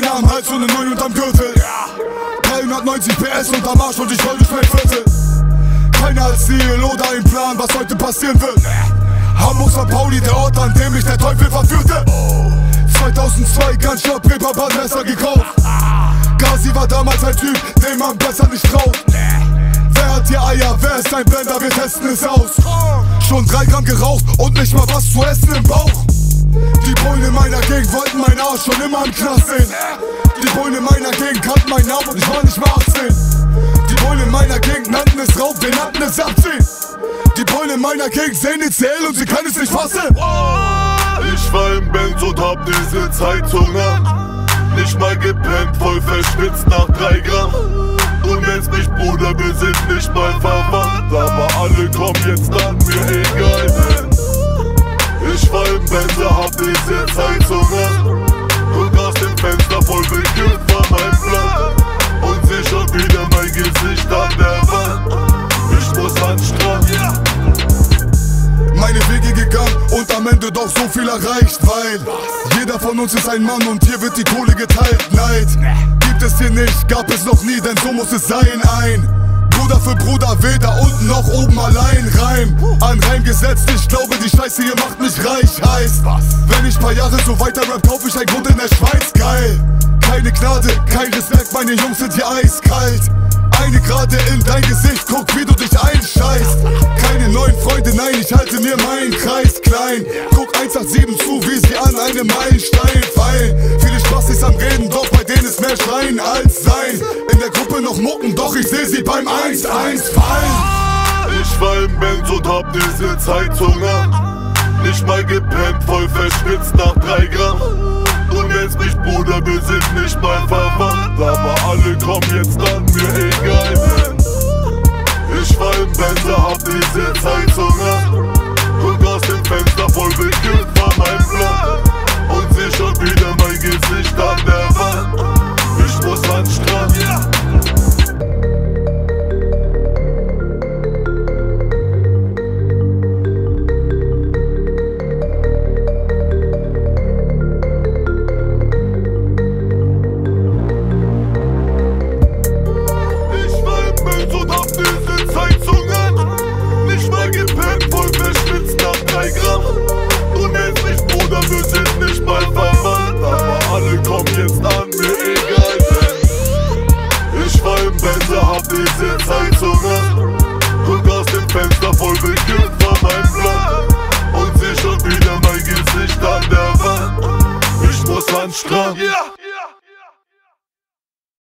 10 am Hals und eine 9 unterm Gürtel. 390 PS unterm Arsch und ich durch mein Viertel. Keiner als Ziel oder ein Plan, was heute passieren wird. Hamburg St. Pauli, der Ort, an dem mich der Teufel verführte. 2002 ganz schlapp Reeperbahn-Messer gekauft. Gazi war damals ein Typ, den man besser nicht traut Wer hat hier Eier, wer ist ein Blender, wir testen es aus. Schon drei Gramm geraucht und nicht mal was zu essen im Bauch Die Bullen in meiner Gegend wollten meinen Arsch schon immer im Knast sehen Die Bullen in meiner Gegend kannten meinen Namen und ich war nicht mal 18 Die Bullen in meiner Gegend nannten es Raub, wir nannten es Abziehen Die Bullen in meiner Gegend sehen die CL und sie können es nicht fassen Ich war im Benz und hab diese Zeithunger. Nicht mal gepennt, voll verschwitzt nach drei Gramm. Du nennst mich Bruder, wir sind nicht mal verwandt. Aber alle kommen jetzt an mir, egal. Ich war im Benz, hab diese Zeithunger. Guck aus dem Fenster, voll bekühlt von meinem Blatt. Und seh schon wieder mein Gesicht an der Wand. Ich muss an Strand. meine Wege gegangen und am Ende doch so viel erreicht, weil jeder von uns ist ein Mann und hier wird die Kohle geteilt. Neid gibt es hier nicht, gab es noch nie, denn so muss es sein. Ein Bruder für Bruder, weder unten noch oben allein. Reim an Reim gesetzt, ich glaube, die Scheiße hier macht mich reich. Heißt, wenn ich paar Jahre so weiter rap, kauf ich ein Grund in der Schweiz. Geil, keine Gnade, kein Respekt, meine Jungs sind hier eiskalt. Eine gerade in dein Gesicht, guck wie du dich einscheißt. Keine neuen Freunde, nein, ich halte mir meinen Kreis klein. Guck 187 zu, wie sie an einem Meilenstein fallen. Viele Spaß ist am Reden, doch bei denen ist mehr Schreien als Sein. Noch mucken, doch ich seh sie beim 1-1 fallen. Ich war im Benz und hab diese Zeithunger. Nicht mal gepennt, voll verschwitzt nach drei Gramm. Du nennst mich Bruder, wir sind nicht mal verwandt. Aber alle kommen jetzt an mir, egal. Ich war im Benz, hab diese Bekühlt von meinem Blatt. Und seh schon wieder mein Gesicht an der Wand. Ich muss an Strand.